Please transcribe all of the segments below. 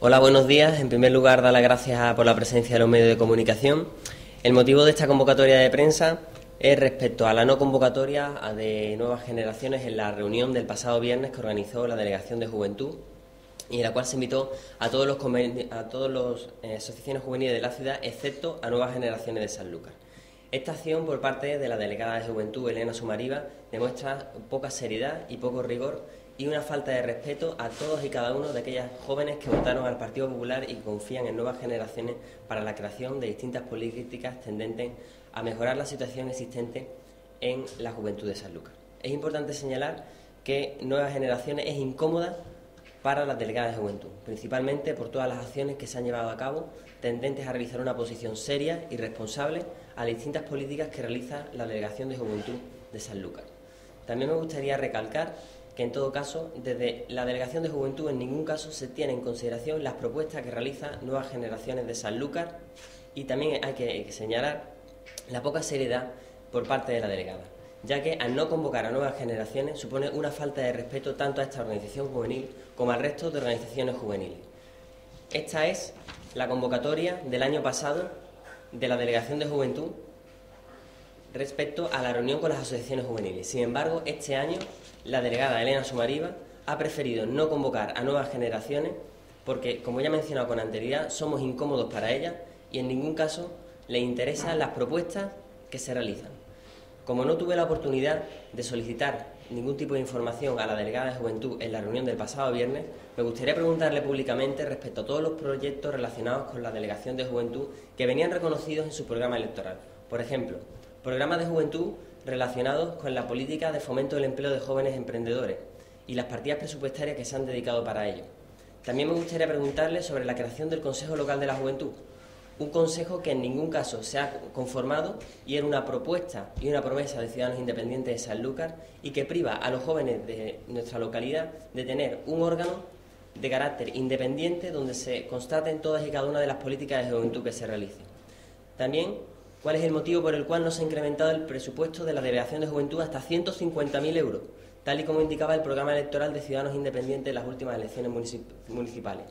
Hola, buenos días. En primer lugar, dar las gracias por la presencia de los medios de comunicación. El motivo de esta convocatoria de prensa es respecto a la no convocatoria de nuevas generaciones en la reunión del pasado viernes que organizó la Delegación de Juventud y en la cual se invitó a todos los a todos los eh, asociaciones juveniles de la ciudad, excepto a nuevas generaciones de San Lucas. Esta acción por parte de la delegada de Juventud, Elena Sumariva, demuestra poca seriedad y poco rigor y una falta de respeto a todos y cada uno de aquellas jóvenes que votaron al Partido Popular y confían en nuevas generaciones para la creación de distintas políticas tendentes a mejorar la situación existente en la juventud de San Lucas. Es importante señalar que Nuevas Generaciones es incómoda para las delegadas de juventud, principalmente por todas las acciones que se han llevado a cabo tendentes a realizar una posición seria y responsable a las distintas políticas que realiza la Delegación de Juventud de San Lucas. También me gustaría recalcar que en todo caso, desde la Delegación de Juventud en ningún caso se tiene en consideración las propuestas que realizan nuevas generaciones de San Lucas y también hay que señalar la poca seriedad por parte de la delegada ya que al no convocar a nuevas generaciones supone una falta de respeto tanto a esta organización juvenil como al resto de organizaciones juveniles. Esta es la convocatoria del año pasado de la Delegación de Juventud respecto a la reunión con las asociaciones juveniles. Sin embargo, este año la delegada Elena Sumariva ha preferido no convocar a nuevas generaciones porque, como ya he mencionado con anterioridad, somos incómodos para ellas y en ningún caso le interesan las propuestas que se realizan. Como no tuve la oportunidad de solicitar ningún tipo de información a la delegada de Juventud en la reunión del pasado viernes, me gustaría preguntarle públicamente respecto a todos los proyectos relacionados con la Delegación de Juventud que venían reconocidos en su programa electoral. Por ejemplo, programas de juventud relacionados con la política de fomento del empleo de jóvenes emprendedores y las partidas presupuestarias que se han dedicado para ello. También me gustaría preguntarle sobre la creación del Consejo Local de la Juventud, un consejo que en ningún caso se ha conformado y era una propuesta y una promesa de Ciudadanos Independientes de Sanlúcar y que priva a los jóvenes de nuestra localidad de tener un órgano de carácter independiente donde se constaten todas y cada una de las políticas de juventud que se realicen. También, cuál es el motivo por el cual no se ha incrementado el presupuesto de la Delegación de Juventud hasta 150.000 euros, tal y como indicaba el programa electoral de Ciudadanos Independientes en las últimas elecciones municipales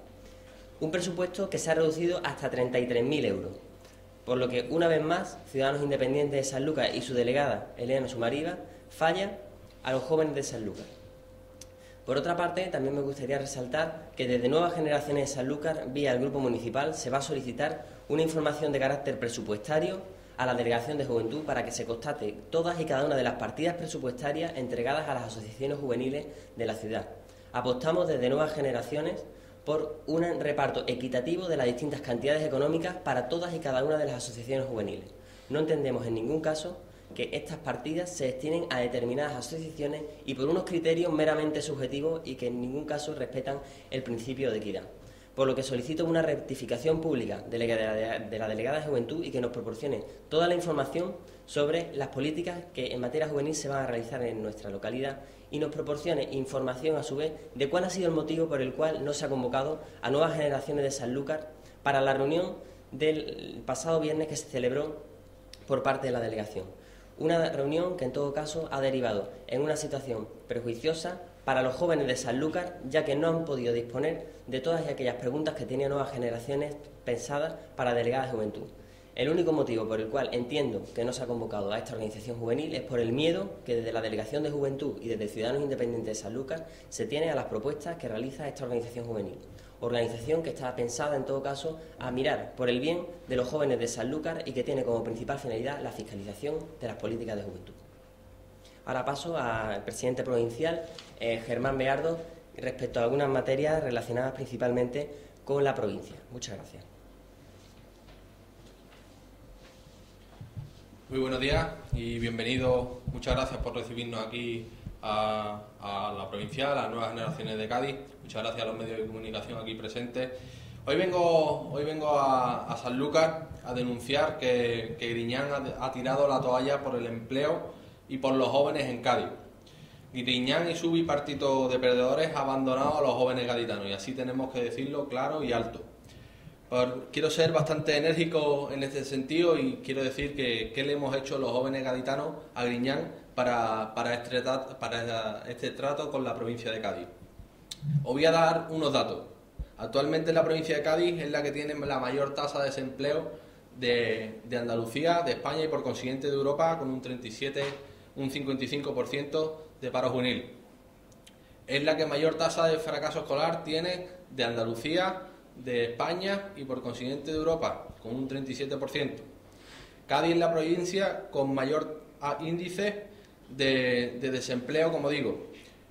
un presupuesto que se ha reducido hasta 33.000 euros, por lo que una vez más Ciudadanos Independientes de San Lucas y su delegada Elena Sumariva falla a los jóvenes de San Lucas. Por otra parte, también me gustaría resaltar que desde Nuevas Generaciones de San Lucas, vía el Grupo Municipal, se va a solicitar una información de carácter presupuestario a la Delegación de Juventud para que se constate todas y cada una de las partidas presupuestarias entregadas a las asociaciones juveniles de la ciudad. Apostamos desde Nuevas Generaciones por un reparto equitativo de las distintas cantidades económicas para todas y cada una de las asociaciones juveniles. No entendemos en ningún caso que estas partidas se destinen a determinadas asociaciones y por unos criterios meramente subjetivos y que en ningún caso respetan el principio de equidad. Por lo que solicito una rectificación pública de la delegada de Juventud y que nos proporcione toda la información sobre las políticas que en materia juvenil se van a realizar en nuestra localidad y nos proporcione información a su vez de cuál ha sido el motivo por el cual no se ha convocado a nuevas generaciones de Sanlúcar para la reunión del pasado viernes que se celebró por parte de la delegación. Una reunión que en todo caso ha derivado en una situación perjuiciosa para los jóvenes de Sanlúcar, ya que no han podido disponer de todas aquellas preguntas que tenían nuevas generaciones pensadas para delegadas de juventud. El único motivo por el cual entiendo que no se ha convocado a esta organización juvenil es por el miedo que desde la Delegación de Juventud y desde Ciudadanos Independientes de San Lucas se tiene a las propuestas que realiza esta organización juvenil. Organización que está pensada, en todo caso, a mirar por el bien de los jóvenes de Sanlúcar y que tiene como principal finalidad la fiscalización de las políticas de juventud. Ahora paso al presidente provincial, eh, Germán Beardo, respecto a algunas materias relacionadas principalmente con la provincia. Muchas gracias. Muy buenos días y bienvenidos. Muchas gracias por recibirnos aquí a, la provincial, a las nuevas generaciones de Cádiz. Muchas gracias a los medios de comunicación aquí presentes. Hoy vengo, hoy vengo a, San Lucas a denunciar que, Griñán ha, tirado la toalla por el empleo y por los jóvenes en Cádiz. Griñán y su bipartito de perdedores ha abandonado a los jóvenes gaditanos y así tenemos que decirlo claro y alto quiero ser bastante enérgico en este sentido y quiero decir que qué le hemos hecho los jóvenes gaditanos a Griñán para, para, este, para este trato con la provincia de Cádiz. Os voy a dar unos datos. Actualmente la provincia de Cádiz es la que tiene la mayor tasa de desempleo de, de Andalucía, de España y por consiguiente de Europa con un 37, un 55% de paro juvenil. Es la que mayor tasa de fracaso escolar tiene de Andalucía, de España y por consiguiente de Europa, con un 37%. Cádiz es la provincia con mayor índice de, de desempleo, como digo.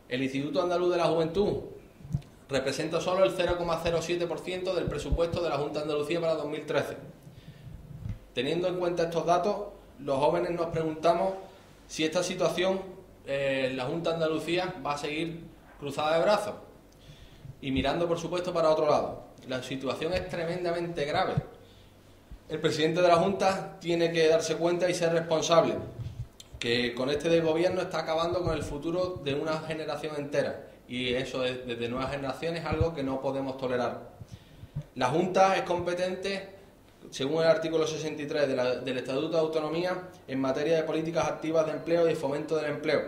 El Instituto Andaluz de la Juventud representa solo el 0,07% del presupuesto de la Junta de Andalucía para 2013. Teniendo en cuenta estos datos, los jóvenes nos preguntamos si esta situación eh, la Junta de Andalucía va a seguir cruzada de brazos y mirando, por supuesto, para otro lado. La situación es tremendamente grave. El presidente de la Junta tiene que darse cuenta y ser responsable que con este gobierno está acabando con el futuro de una generación entera y eso desde nuevas generaciones es algo que no podemos tolerar. La Junta es competente, según el artículo 63 del Estatuto de Autonomía, en materia de políticas activas de empleo y fomento del empleo.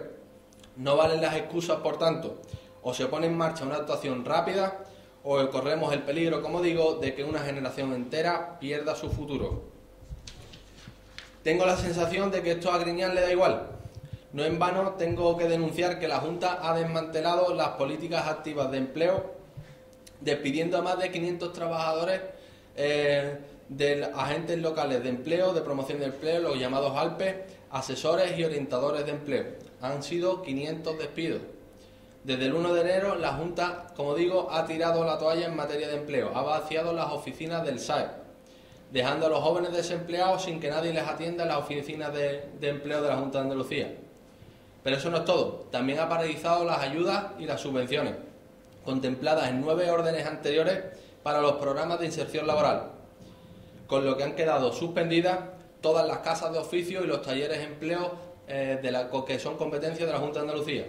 No valen las excusas, por tanto, o se pone en marcha una actuación rápida o corremos el peligro, como digo, de que una generación entera pierda su futuro. Tengo la sensación de que esto a Griñán le da igual, no en vano tengo que denunciar que la Junta ha desmantelado las políticas activas de empleo, despidiendo a más de 500 trabajadores eh, de agentes locales de empleo, de promoción de empleo, los llamados ALPES, asesores y orientadores de empleo. Han sido 500 despidos. Desde el 1 de enero, la Junta, como digo, ha tirado la toalla en materia de empleo, ha vaciado las oficinas del SAE, dejando a los jóvenes desempleados sin que nadie les atienda en las oficinas de empleo de la Junta de Andalucía. Pero eso no es todo. También ha paralizado las ayudas y las subvenciones, contempladas en nueve órdenes anteriores para los programas de inserción laboral, con lo que han quedado suspendidas todas las casas de oficio y los talleres de empleo eh, de la, que son competencia de la Junta de Andalucía.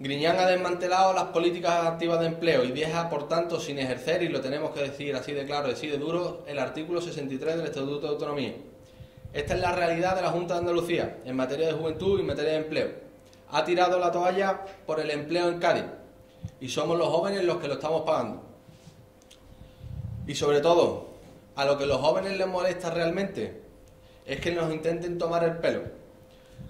Griñán ha desmantelado las políticas activas de empleo y deja, por tanto, sin ejercer, y lo tenemos que decir así de claro y así de duro, el artículo 63 del Estatuto de Autonomía. Esta es la realidad de la Junta de Andalucía en materia de juventud y en materia de empleo. Ha tirado la toalla por el empleo en Cádiz y somos los jóvenes los que lo estamos pagando. Y sobre todo, a lo que los jóvenes les molesta realmente es que nos intenten tomar el pelo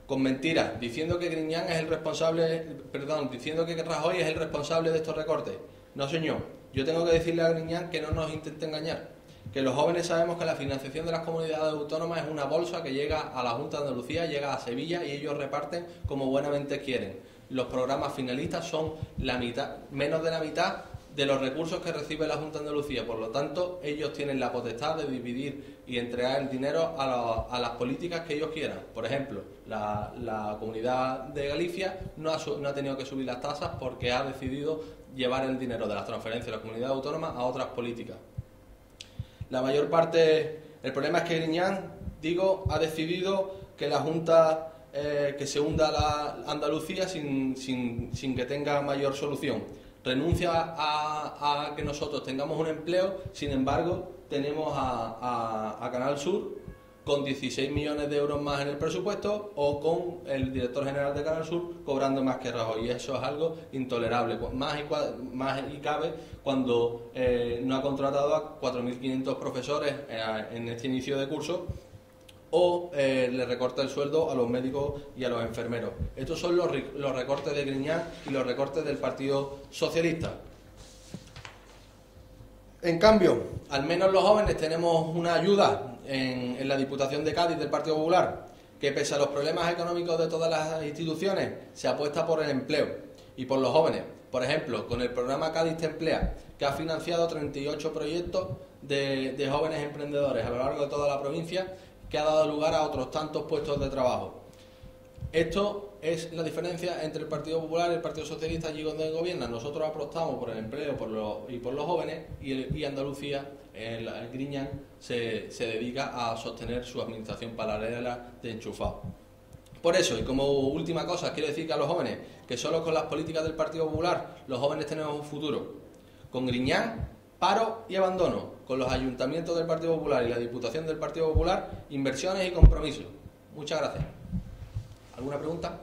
con mentiras, diciendo que Griñán es el responsable, perdón, diciendo que Rajoy es el responsable de estos recortes. No, señor, yo tengo que decirle a Griñán que no nos intente engañar que los jóvenes sabemos que la financiación de las comunidades autónomas es una bolsa que llega a la Junta de Andalucía, llega a Sevilla y ellos reparten como buenamente quieren. Los programas finalistas son la mitad, menos de la mitad de los recursos que recibe la Junta de Andalucía. Por lo tanto, ellos tienen la potestad de dividir y entregar el dinero a, las políticas que ellos quieran. Por ejemplo, la, comunidad de Galicia no ha, tenido que subir las tasas porque ha decidido llevar el dinero de las transferencias de la comunidad autónoma a otras políticas. La mayor parte, el problema es que Griñán, digo, ha decidido que la Junta, eh, que se hunda la Andalucía sin, sin, que tenga mayor solución. Renuncia a, que nosotros tengamos un empleo, sin embargo, tenemos a Canal Sur con 16 millones de euros más en el presupuesto o con el director general de Canal Sur cobrando más que Rajoy. Y eso es algo intolerable. Más y, más y cabe cuando eh, no ha contratado a 4.500 profesores eh, en este inicio de curso o eh, le recorta el sueldo a los médicos y a los enfermeros. Estos son los, los recortes de Griñán y los recortes del Partido Socialista. En cambio, al menos los jóvenes tenemos una ayuda en, la Diputación de Cádiz del Partido Popular, que pese a los problemas económicos de todas las instituciones, se apuesta por el empleo y por los jóvenes. Por ejemplo, con el programa Cádiz Te Emplea, que ha financiado 38 proyectos de jóvenes emprendedores a lo largo de toda la provincia, que ha dado lugar a otros tantos puestos de trabajo. Esto es la diferencia entre el Partido Popular y el Partido Socialista allí donde gobierna. Nosotros apostamos por el empleo y por los jóvenes y, Andalucía, el, Griñán, se, dedica a sostener su administración paralela de enchufado. Por eso, y como última cosa, quiero decir que a los jóvenes, que solo con las políticas del Partido Popular los jóvenes tenemos un futuro. Con Griñán, paro y abandono. Con los ayuntamientos del Partido Popular y la Diputación del Partido Popular, inversiones y compromisos. Muchas gracias. ¿Alguna pregunta?